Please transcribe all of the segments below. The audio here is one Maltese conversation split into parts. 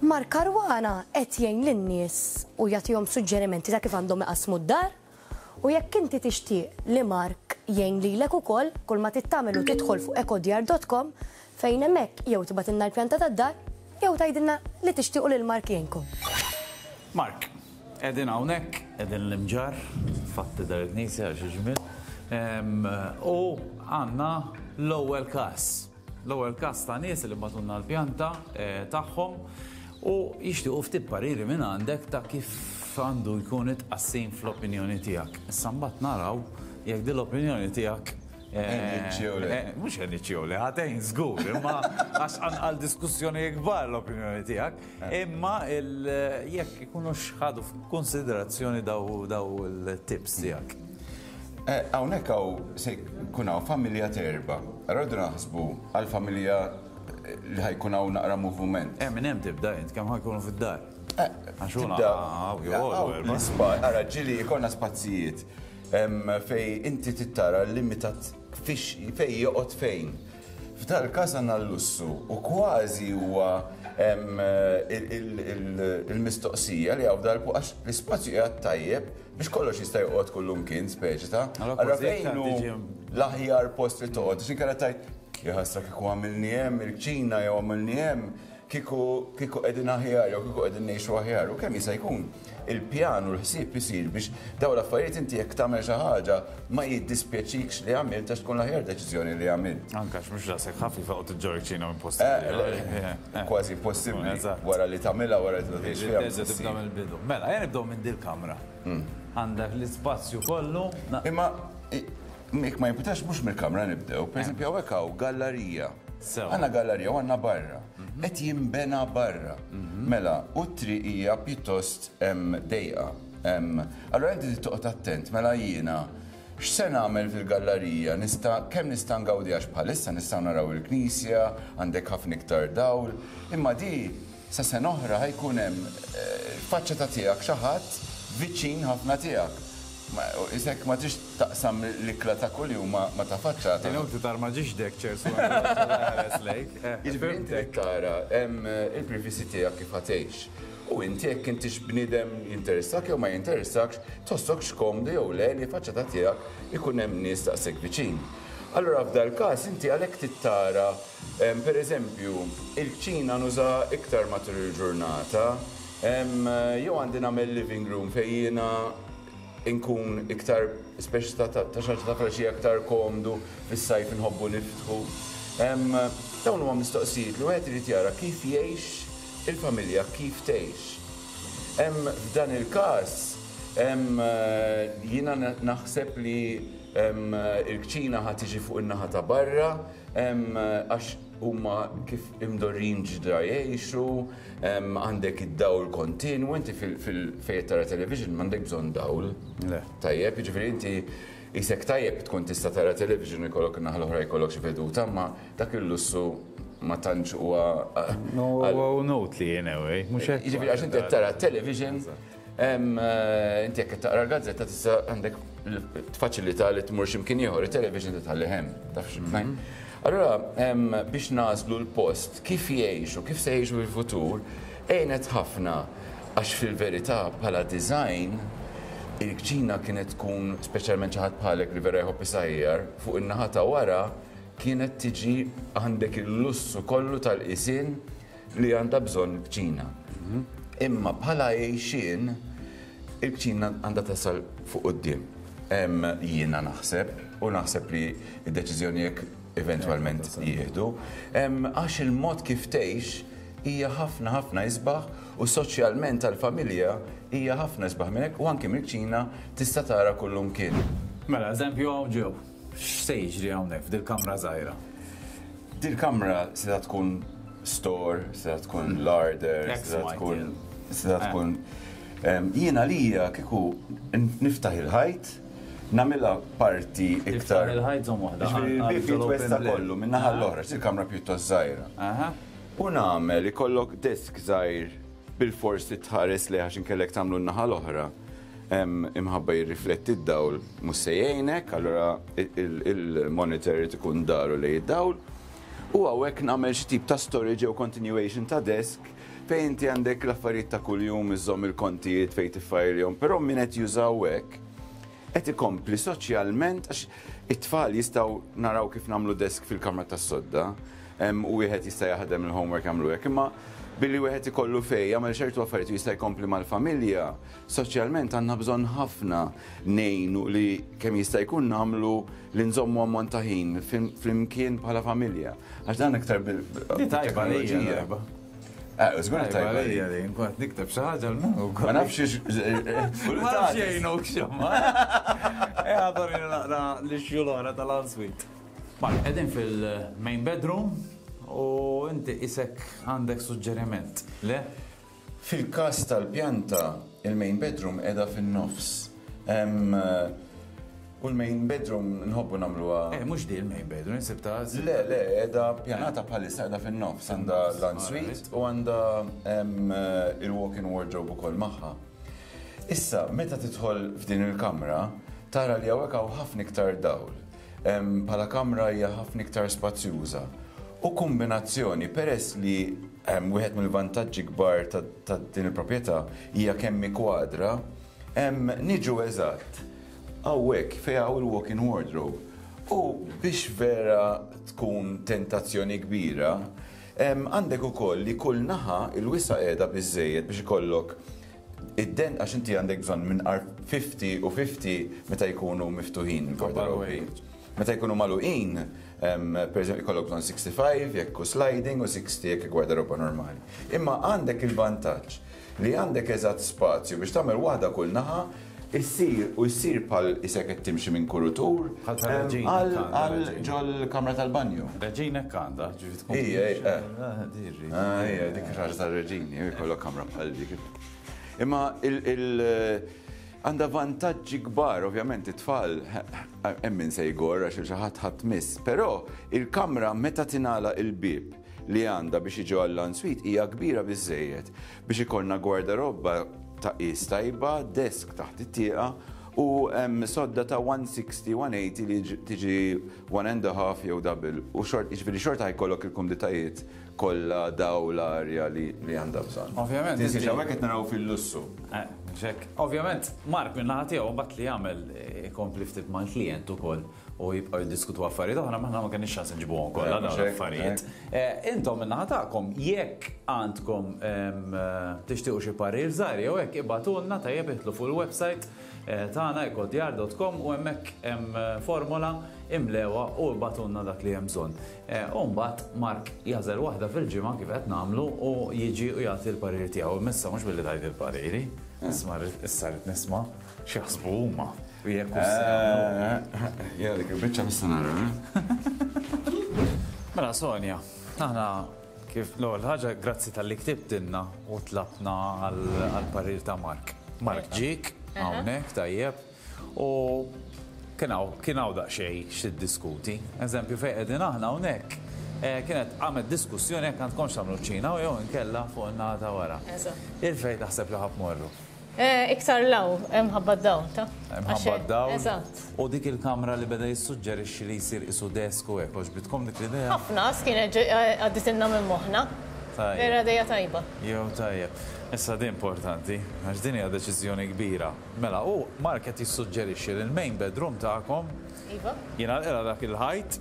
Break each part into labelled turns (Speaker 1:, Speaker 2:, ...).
Speaker 1: Mar Caruana qed jgħin lin-nies u jagħtihom suġġerimenti ta' kif għandhom iqassmu d-dar. U jekk inti tixtieq li Mark jgħin lilek ukoll, kull ma trid tagħmel hu tidħol fuq ecodjar dot com fejn hemmhekk jew tibgħatilna l-pjanta tad-dar jew tgħidilna li tixtiequ lil Mark jgħinkom.
Speaker 2: Mark, qegħdin hawnhekk, qegħdin l-imġarr, f'fatt tidher il-knisja għax iġmiel, u għandna l-ewwel każ. L-ewwel każ ta' nies li bgħatulna l-pjanta tagħhom u jixtiequ ftit pariri minn għandek ta' kif għandu jkun it-tqassim fl-opinjoni tiegħek. Issa mbagħad naraw jekk din l-opinjoni tiegħek Għenitx jew le. Mhux għenitx jew le, ħa tgħin żgur, imma għax għal diskussjoni kbar l-opinjoni tiegħek. Imma jekk ikunux ħadu f'kunsiderazzjoni dawn il-tips tiegħek.
Speaker 3: Eh, hawnhekk hawn se jkun hawn familja terba. Radu naħsbu għal familja eh, li ħajkun hawn naqra moviment.
Speaker 2: Eh, minn hemm tibda int kemm ħajkunu fid-dar.
Speaker 3: Eh, tibda l-ispa, ara ġili jkollna spazzijiet fej inti tittara limitat fix fej joqgħod fejn. F'dar każ għandna l-lussu u kważi huwa il-mistoqsija li għaw dal-puqax l-ispazju jgħat tajjeb Biex kollox jista' joqgħod kullumkien, speċi ta'. Allura fejn hu l-aħjar post li toqgħod? Xi kera tajt, jħassra kieku għamilni hemm il-kċina jew għamilni hemm kieku qegħdin aħjar jew kieku qegħdin ngħixu aħjar. U kemm jista' jkun il-pjan u l-ħsieb isir biex dawn l-affarijiet inti jekk tagħmel xi ħaġa ma jiddispjaċikx li għamilt għax tkun l-aħjar deċiżjoni li għamilt.
Speaker 2: Anke għax mhux daqshekk ħafifa u tiġġorr iċ-Ċina minn post.
Speaker 3: Kważi impossibbli wara li tagħmilha, wara li
Speaker 2: tibda tgħix fiha, mhux se ssir. Irrid terġa' tibda mill-bidu. Mela, ejja nibdew minn dil-kamra. Għandek l-ispazju kollu.
Speaker 3: Imma jekk ma jimpurtax mhux mill-kamra nibdew. Pereżempju hawnhekk hawn gallarija. Sew. Għandna gallarija u għandna barra. Qed jinbena barra. Mela, u t-triq hija pjuttost dejqa. Allura inti trid toqgħod attent. Mela jiena. X'se nagħmel fil-gallarija? Nista', kemm nista' ngawdi għax bħalissa nistgħu naraw il-knisja, għandek ħafna iktar dawl, imma di sa sena oħra ħa jkun hemm faċċa ta' tiegħek xi ħadd viċin ħafna tiegħek. Isek ma trix taqsam l-ikla ta' kuljum ma' ta' faċċata.
Speaker 2: Inhu inti tara ma ġiex dehk ċers u anke ħadd ma ħares lejk.
Speaker 3: Jiġifieri inti trid tara il-privisi tiegħek kif ħa tgħix. U inti jekk intix bniedem jinteressak jew ma jinteressakx, tħossokx komdu jew le li faċċata tiegħek ikun hemm nies daqshekk viċin. Allura f'dal-każ inti għalhekk tittara pereżempju, il-kċina nużaha iktar matul il-ġurnata, jew għandi nagħmel living room fejn jiena inkun iktar speċi ta' ta' xi ħaġa ta' fraxija iktar komdu, fis-sajf inħobbu niftħu. Dawn huma mistoqsijiet li wieħed irid jara kif jgħix, il-familja kif tgħix. Hemm f'dan il-każ hemm jiena naħseb li l-kċina ħa tiġi fuq in-naħa ta' barra hemm għax huma kif imdorrijin ġdra jgħixu, għandek id-dawl kontinwu, inti fejn qed tara television m'għandek bżonn dawl. Le. Tajjeb, jiġifieri inti Qisek tajjeb tkun tista' tara television u jkollok in-naħa l-oħra jkollok xi veduta imma dak il-lussu ma tantx huwa
Speaker 2: għal. Hu inutli in a way, mhux hekk?
Speaker 3: Jiġifieri għax inti qed tara television, inti jekk qed taqra l-gazzetta tista' għandek tfaċilità li tmur xi mkien ieħor, it-television titħallieh hemm, taf xi ngħid. Allura biex nagħżlu l-post kif jgħixu, kif se jgħixu fil-futur, għinet ħafna Għax fil-verità bħala design il-kċina kienet tkun, speċjalment xi ħadd bħalek li vera jħobb isajjar, fuq in-naħa ta' wara kienet tiġi għandek il-lussu kollu tal-qisien li għandha bżonn il-kċina. Imma bħala għejxien il-kċina għandha tasal fuq quddiem. Jiena naħseb, u naħseb li d-deċiżjoni hekk eventwalment jieħdu, għax il-mod kif tgħix, hija ħafna ħafna isbaħ u soċjalment għall-familja hija ħafna isbaħ minn hekk u anki mill-kċina tista' tara kullimkien.
Speaker 2: Mela, eżempju hawn ġew. X'se jiġri hawnhekk f'dil-kamra żgħira?
Speaker 3: Dil-kamra se tkun store, se tkun larder, se tkun se eh. tkun jiena lija kieku niftaħ il-ħajt namila parti iktar.
Speaker 2: Il-ħajt zom waħda.
Speaker 3: Il-bib jitwesta kollu minnaħal l-oħra, il-kamra pjuttost zaħira. U nagħmel ikollok desk żgħir bilfors trid tħares lejh għax inkellek tagħmlu n-naħa l-oħra hemm imħabba jirrifletti d-dawl mhux se jgħinek, allura il-monitor irid ikun daru lejn id-dawl. U hawnhekk nagħmel xi tip ta' storage jew continuation ta' desk fejn inti għandek l-affarijiet ta' kuljum iżżomm il-kontijiet fejn tiffajlhom, però min qed juża hawnhekk Qed ikompli soċjalment għax it-tfal jistgħu naraw kif nagħmlu desk fil-kamra tas-sodda, u wieħed jista' jaħdem il-homework jagħmlu hekk, imma billi wieħed ikollu fejn jagħmel ċertu affarijiet u jista' jkompli mal-familja, soċjalment għandna bżonn ħafna ngħinu li kemm jista' jkun nagħmlu li nżommu ammont ta' ħin flimkien bħala familja. Għax dan iktar bil-
Speaker 2: Di tajba li
Speaker 3: hija. Zgur tajba li
Speaker 2: għalli, nkont nikteb xaħġa l-menu.
Speaker 3: Ma nafxiex.
Speaker 2: Ma xejn u xemma. Eħadar jina naqra li xjulora tal-answit. Ma edin fil-main bedroom u inti isek għandek suġġeriment, le?
Speaker 3: Fil-kas tal-pjanta, il-main bedroom edha fin-nofs. U l-main bedroom nħobbu nagħmluha.
Speaker 2: Eh, mhux di l-main bedroom, insibtha.
Speaker 3: Le, le, qiegħda pjanata bħalissa qiegħda fin-nofs, għandha l-ensuite u għandha il-walk-in wardrobe ukoll magħha. Issa, meta tidħol f'din il-kamra, tara li hawnhekk hawn ħafna iktar dawl. Bħala kamra hija ħafna iktar spazjuża. U kombinazzjoni, peress li wieħed mill-vantaġġi kbar ta' din il-proprjetà hija kemm hi kwadra, niġu eżatt Hawnhekk fejn hawn il-walk-in wardrobe. U biex vera tkun tentazzjoni kbira, għandek ukoll li kull naħa l-wisa' qiegħda biżżejjed biex ikollok id-dent għax inti għandek bżonn minn qarb fifty u fifty meta jkunu miftuħin il-garderobi. Meta jkunu magħluqin, pereżempju jkollok bżonn sixty five jekk hu sliding u sixty jekk hi gwardaroba normali. Imma għandek il-vantaġġ li għandek eżatt spazju biex tagħmel waħda kull naħa issir u ssir bħal isek qed timxi minn kurutur.
Speaker 2: Bħal ta' reġina
Speaker 3: hekk
Speaker 2: għandha.
Speaker 3: Għal għal ġol-kamra tal-banju.
Speaker 2: Reġina hekk għandha, ġifieri tkun.
Speaker 3: Hi hi hi.
Speaker 2: Ah, di rrid.
Speaker 3: Ah, hi hi, dik ħaġa tar-reġini, u jkollok kamra bħal dik. Imma il, il, għandha vantaġġi kbar, ovvjament it-tfal hemm min se jgorr għax xi ħadd ħadd miss, però il-kamra meta tingħalaq il-bieb li għandha biex jiġu għall-ensuite hija kbira biżżejjed. Biex ikollna gwarderobba ta' qies tajba, desk taħt it-tieqa u sodda ta' 160, 180 li tiġi one and a half jew double u xort jiġifieri xorta ħajkollok il-kumditajiet kollha dawl arja li għandha bżonn.
Speaker 2: Ovvjament. Tinsiex
Speaker 3: hawnhekk qed naraw fil-lussu.
Speaker 2: Ovvjament Mark minn naħa tiegħu mbagħad li jagħmel ikompli ftit mal-klijent ukoll. u jibqgħu jiddiskutu affarijiet oħra, maħna ma kenniex ċans nġibuhom kollha
Speaker 3: eh,
Speaker 2: dawn affarijiet. Eh. Eh, intom minna ħatakom, jekk għandkom tixtiequ xi parir żgħar jew hekk ibatulna tajjeb itlu fuq il-website tagħna ekodjar.com u hemmhekk hemm formola imlewa u batunna dak li hemm bżonn. U mbagħad Mark jażel waħda fil-ġimgħa kif qed nagħmlu u jiġi u jagħti l-parir tiegħu. Missa mhux billi tajt il-pariri, isma' issa nisma'. X'jaħsbu huma? U jekk u
Speaker 3: Ja, dik il-biċċa nista' nara.
Speaker 2: Mela Sonja, aħna kif l-ewwel ħaġa grazzi tal-li ktibtilna u tlabna għall-parir ta' Mark. Mark ġik, hawnhekk tajjeb, u kien hawn daqsxejn x'tiddiskuti. Eżempju fejn qegħdin aħna hawnhekk kienet qamet diskussjoni jekk għandkomx tagħmlu ċ-Ċina jew inkella fuq in-naħa ta'
Speaker 4: wara.
Speaker 2: Il-fejn taħseb li ħa
Speaker 4: tmorru? Iktar 'l hawn, imħabba d-dawl,
Speaker 2: taf. Imħabba d-dawl.
Speaker 4: Eżatt.
Speaker 2: U dik il-kamra li beda jissuġġerixxi li jsir qisu desk u hekk, għoġbitkom dik l-idea?
Speaker 4: Ħafna, kienet għadditilna minn moħħna.
Speaker 2: Tajjeb.
Speaker 4: Vera idea tajba.
Speaker 2: Jew tajjeb. Issa din importanti, għax din hija deċiżjoni kbira. Mela, hu Mark qed jissuġġerixxi li l-main bedroom tagħkom.
Speaker 4: Iva.
Speaker 2: Jingħalqilha dak il-ħajt.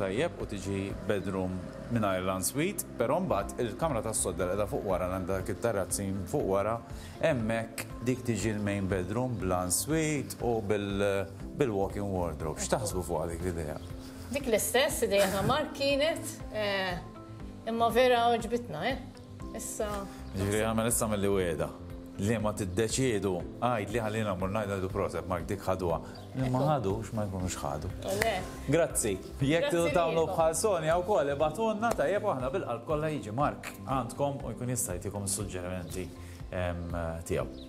Speaker 2: tajjeb u tiġi bedroom mingħajr l-ensuite, però mbagħad il-kamra tas-sodda li qiegħda fuq wara li għandha dak it-terrazzin fuq wara, hemmhekk dik tiġi l-main bedroom bl-ensuite u bil-walk-in wardrobe. X'taħsbu fuqha dik l-idea?
Speaker 4: Dik l-istess idea ta' Mark kienet, imma vera għoġbitna, eh! Issa.
Speaker 2: Ġifieri għamel issa milli wiegħda. Liema tiddeċiedu, għidli ħalli jiena mmur ngħidha ngħidu proset Mark dik ħaduha. Li ma ħadux ma jkunux ħadu. Grazzi. Jekk
Speaker 4: tidu
Speaker 2: tagħmlu bħal Sonja wkoll ibatunna tajjeb aħna bil-qalb kollha jiġi Mark għandkom u jkun jista' jtikom is-suġġerimenti tiegħu.